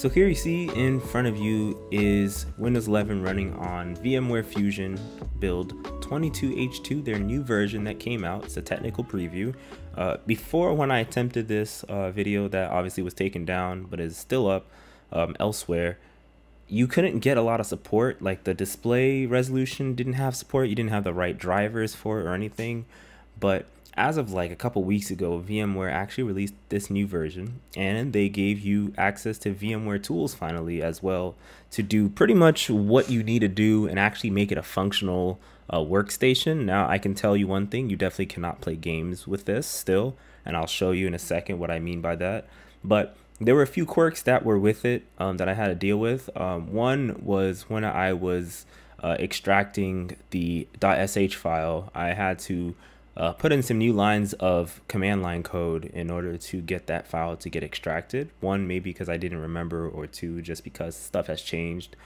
So here you see in front of you is Windows 11 running on VMware Fusion build 22H2, their new version that came out. It's a technical preview. Uh, before when I attempted this uh, video that obviously was taken down but is still up um, elsewhere, you couldn't get a lot of support. Like the display resolution didn't have support. You didn't have the right drivers for it or anything. But as of like a couple weeks ago, VMware actually released this new version and they gave you access to VMware tools finally as well to do pretty much what you need to do and actually make it a functional uh, workstation. Now, I can tell you one thing you definitely cannot play games with this still, and I'll show you in a second what I mean by that. But there were a few quirks that were with it um, that I had to deal with. Um, one was when I was uh, extracting the .sh file, I had to uh, put in some new lines of command line code in order to get that file to get extracted. One, maybe because I didn't remember, or two, just because stuff has changed.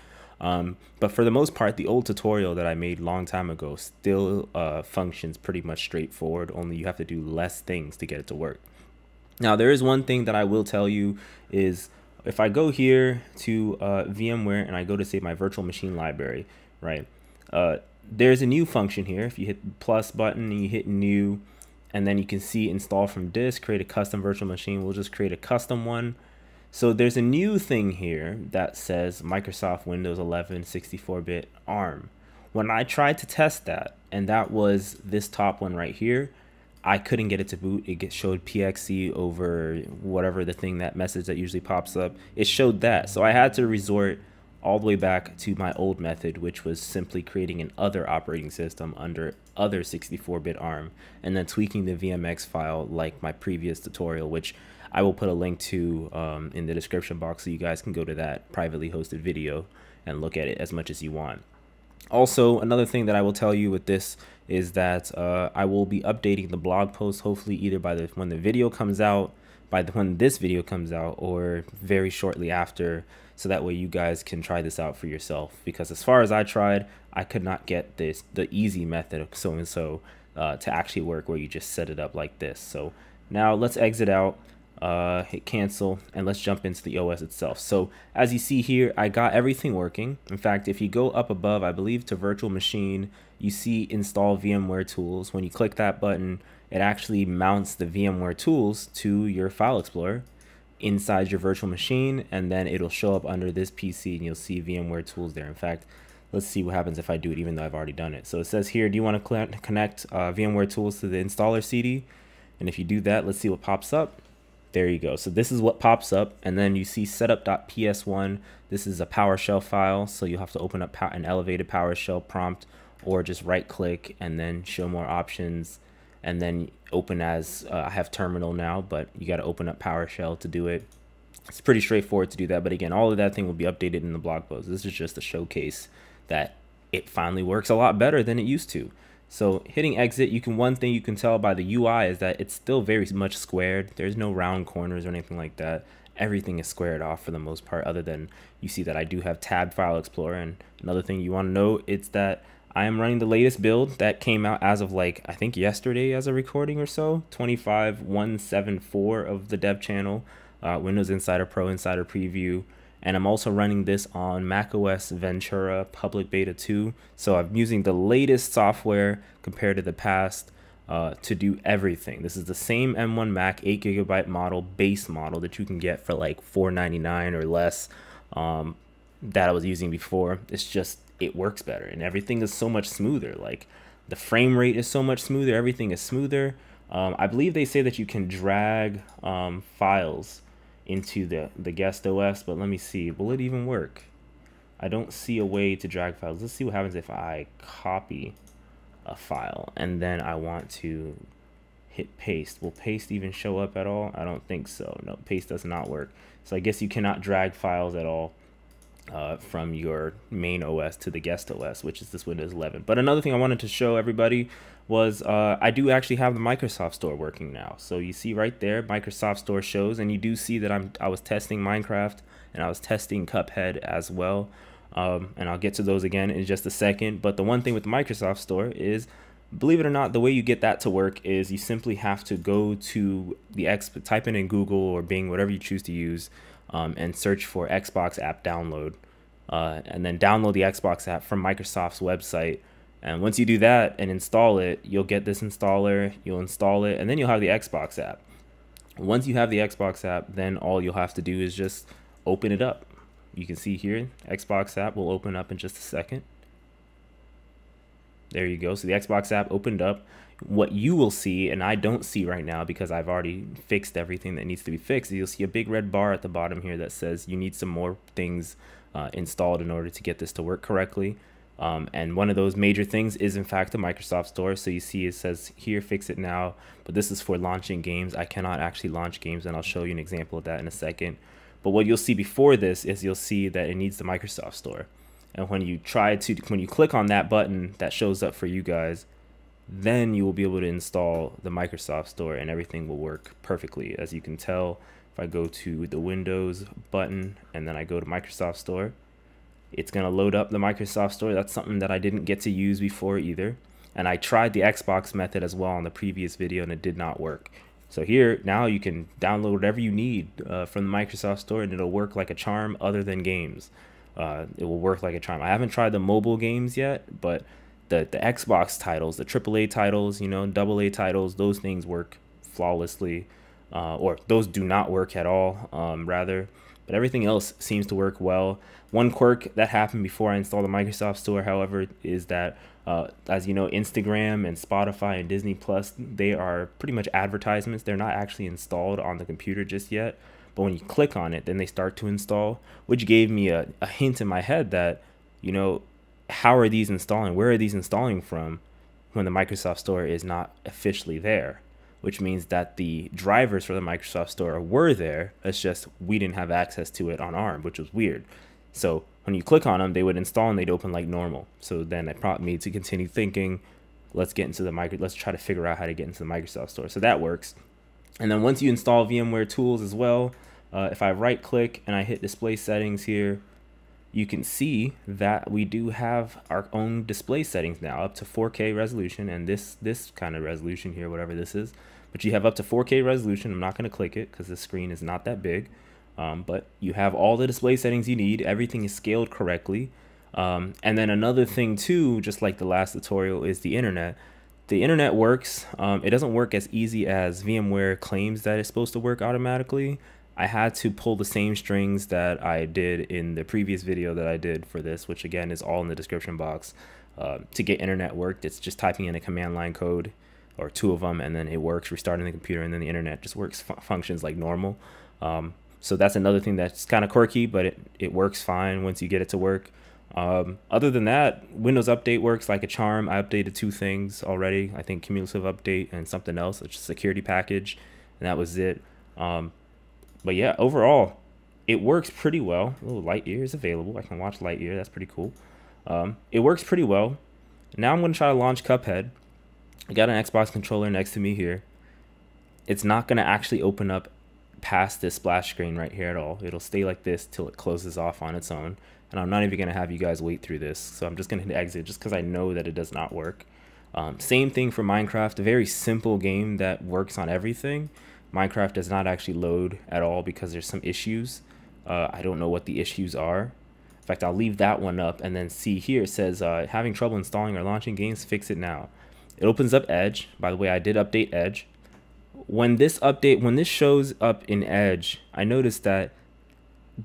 Um, but for the most part, the old tutorial that I made long time ago still uh, functions pretty much straightforward, only you have to do less things to get it to work. Now, there is one thing that I will tell you is if I go here to uh, VMware and I go to say my virtual machine library, right? Uh, there's a new function here. If you hit the plus button and you hit new, and then you can see install from disk, create a custom virtual machine. We'll just create a custom one. So there's a new thing here that says Microsoft Windows 11 64-bit ARM. When I tried to test that, and that was this top one right here, I couldn't get it to boot. It showed PXE over whatever the thing that message that usually pops up. It showed that. So I had to resort all the way back to my old method, which was simply creating an other operating system under other 64-bit ARM, and then tweaking the VMX file like my previous tutorial, which I will put a link to um, in the description box so you guys can go to that privately hosted video and look at it as much as you want. Also, another thing that I will tell you with this is that uh, I will be updating the blog post hopefully either by the when the video comes out, by the when this video comes out, or very shortly after so that way you guys can try this out for yourself. Because as far as I tried I could not get this the easy method of so and so uh, to actually work where you just set it up like this. So now let's exit out uh, hit cancel and let's jump into the OS itself. So as you see here I got everything working. In fact if you go up above I believe to virtual machine you see install VMware tools. When you click that button it actually mounts the VMware tools to your file explorer inside your virtual machine and then it'll show up under this PC and you'll see VMware tools there. In fact, let's see what happens if I do it even though I've already done it. So it says here, do you want to connect uh, VMware tools to the installer CD? And if you do that, let's see what pops up. There you go. So this is what pops up and then you see setup.ps1. This is a PowerShell file. So you'll have to open up an elevated PowerShell prompt or just right click and then show more options and then open as uh, I have terminal now, but you got to open up PowerShell to do it. It's pretty straightforward to do that, but again, all of that thing will be updated in the blog post. This is just a showcase that it finally works a lot better than it used to. So hitting exit, you can one thing you can tell by the UI is that it's still very much squared. There's no round corners or anything like that. Everything is squared off for the most part, other than you see that I do have tab file explorer. And another thing you want to know, it's that I am running the latest build that came out as of like I think yesterday as a recording or so 25174 of the dev channel uh, Windows Insider Pro Insider Preview. And I'm also running this on macOS Ventura Public Beta 2 so I'm using the latest software compared to the past uh, to do everything. This is the same M1 Mac 8 gigabyte model base model that you can get for like 499 or less um, that I was using before. It's just it works better and everything is so much smoother. Like the frame rate is so much smoother. Everything is smoother. Um, I believe they say that you can drag um, files into the, the guest OS, but let me see. Will it even work? I don't see a way to drag files. Let's see what happens if I copy a file and then I want to hit paste. Will paste even show up at all? I don't think so. No, paste does not work. So I guess you cannot drag files at all uh, from your main OS to the guest OS, which is this Windows 11. But another thing I wanted to show everybody was uh, I do actually have the Microsoft Store working now. So you see right there, Microsoft Store shows, and you do see that I'm I was testing Minecraft and I was testing Cuphead as well. Um, and I'll get to those again in just a second. But the one thing with the Microsoft Store is, believe it or not, the way you get that to work is you simply have to go to the X, type in in Google or Bing, whatever you choose to use, um, and search for Xbox app download. Uh, and then download the Xbox app from Microsoft's website. And once you do that and install it, you'll get this installer, you'll install it, and then you'll have the Xbox app. Once you have the Xbox app, then all you'll have to do is just open it up. You can see here, Xbox app will open up in just a second. There you go. So the Xbox app opened up. What you will see, and I don't see right now because I've already fixed everything that needs to be fixed, you'll see a big red bar at the bottom here that says you need some more things uh, installed in order to get this to work correctly. Um, and one of those major things is in fact the Microsoft Store. So you see it says here, fix it now, but this is for launching games. I cannot actually launch games and I'll show you an example of that in a second. But what you'll see before this is you'll see that it needs the Microsoft Store. And when you try to, when you click on that button that shows up for you guys, then you will be able to install the Microsoft Store and everything will work perfectly. As you can tell, if I go to the Windows button and then I go to Microsoft Store, it's going to load up the Microsoft Store. That's something that I didn't get to use before either. And I tried the Xbox method as well on the previous video and it did not work. So here, now you can download whatever you need uh, from the Microsoft Store and it'll work like a charm other than games. Uh, it will work like a charm. I haven't tried the mobile games yet, but the, the Xbox titles, the AAA titles, you know, AA titles, those things work flawlessly. Uh, or those do not work at all, um, rather but everything else seems to work well. One quirk that happened before I installed the Microsoft Store, however, is that uh, as you know, Instagram and Spotify and Disney Plus, they are pretty much advertisements. They're not actually installed on the computer just yet. But when you click on it, then they start to install, which gave me a, a hint in my head that, you know, how are these installing? Where are these installing from when the Microsoft Store is not officially there? which means that the drivers for the Microsoft Store were there. It's just we didn't have access to it on ARM, which was weird. So when you click on them, they would install and they'd open like normal. So then it prompted me to continue thinking, let's get into the micro, let's try to figure out how to get into the Microsoft Store. So that works. And then once you install VMware tools as well, uh, if I right click and I hit display settings here, you can see that we do have our own display settings now up to 4K resolution and this this kind of resolution here, whatever this is. But you have up to 4K resolution. I'm not going to click it because the screen is not that big. Um, but you have all the display settings you need. Everything is scaled correctly. Um, and then another thing too, just like the last tutorial, is the internet. The internet works. Um, it doesn't work as easy as VMware claims that it's supposed to work automatically. I had to pull the same strings that I did in the previous video that I did for this, which again is all in the description box. Uh, to get internet worked, it's just typing in a command line code or two of them, and then it works, restarting the computer, and then the internet just works, functions like normal. Um, so that's another thing that's kind of quirky, but it, it works fine once you get it to work. Um, other than that, Windows Update works like a charm. I updated two things already. I think cumulative update and something else, a security package, and that was it. Um, but yeah, overall, it works pretty well. Oh, Lightyear is available. I can watch Lightyear. That's pretty cool. Um, it works pretty well. Now I'm going to try to launch Cuphead. I got an Xbox controller next to me here. It's not going to actually open up past this splash screen right here at all. It'll stay like this till it closes off on its own. And I'm not even going to have you guys wait through this. So I'm just going to hit exit just because I know that it does not work. Um, same thing for Minecraft, a very simple game that works on everything. Minecraft does not actually load at all because there's some issues. Uh, I don't know what the issues are. In fact, I'll leave that one up and then see here it says uh, having trouble installing or launching games, fix it now. It opens up Edge. By the way, I did update Edge. When this update, when this shows up in Edge, I noticed that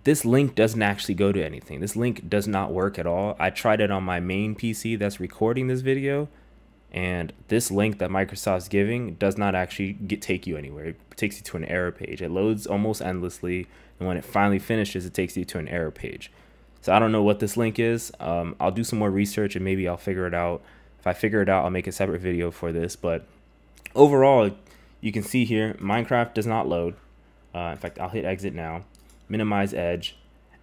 this link doesn't actually go to anything. This link does not work at all. I tried it on my main PC that's recording this video, and this link that Microsoft's giving does not actually get take you anywhere. It takes you to an error page. It loads almost endlessly, and when it finally finishes, it takes you to an error page. So I don't know what this link is. Um, I'll do some more research and maybe I'll figure it out if I figure it out, I'll make a separate video for this. But overall, you can see here, Minecraft does not load. Uh, in fact, I'll hit exit now. Minimize edge.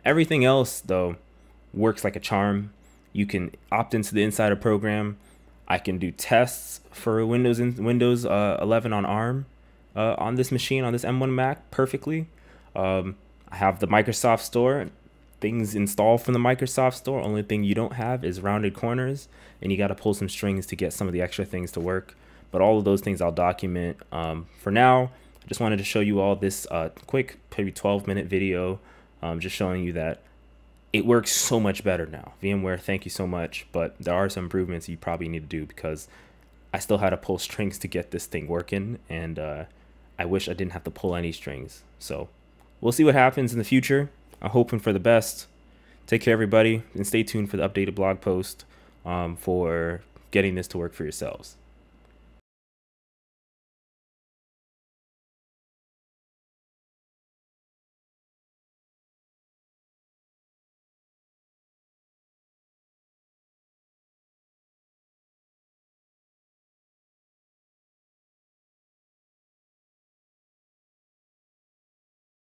Everything else, though, works like a charm. You can opt into the insider program. I can do tests for Windows in Windows uh, 11 on ARM uh, on this machine, on this M1 Mac, perfectly. Um, I have the Microsoft Store things installed from the Microsoft Store. Only thing you don't have is rounded corners, and you got to pull some strings to get some of the extra things to work. But all of those things I'll document. Um, for now, I just wanted to show you all this uh, quick, maybe 12 minute video Um, just showing you that it works so much better now. VMware, thank you so much, but there are some improvements you probably need to do because I still had to pull strings to get this thing working, and uh, I wish I didn't have to pull any strings. So we'll see what happens in the future. I'm hoping for the best. Take care, everybody, and stay tuned for the updated blog post um, for getting this to work for yourselves.